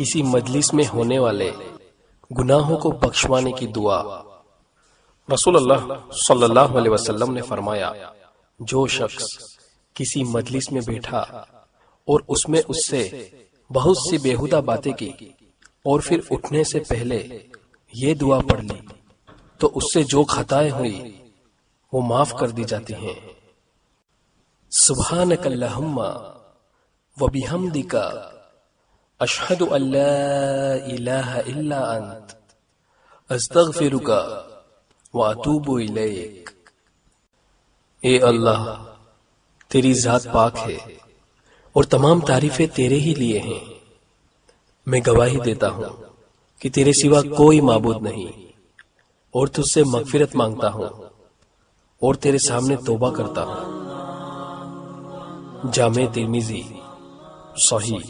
किसी मजलिस में होने वाले गुनाहों को बख्शवाने की दुआ। रसूल अल्लाह सल्लल्लाहु अलैहि वसल्लम ने फरमाया, जो शख्स किसी मजलिस में बैठा और उसमें उससे बहुत सी बेहुदा बातें की और फिर उठने से पहले ये दुआ पढ़ ली तो उससे जो खताएँ हुई, वो माफ़ कर दी जाती हैं। सुबह कल्लाहुम्मा व बिहमदिका अशहदु अंत अस्तगफिरुका व अतूबु इलैक ए अल्लाह तेरी जात पाक है और तमाम तारीफें तेरे ही लिए हैं मैं गवाही देता हूँ कि तेरे सिवा कोई माबूद नहीं और तुझसे मगफिरत माँगता हूँ और तेरे सामने तोबा करता हूँ जामे तिरमिजी सही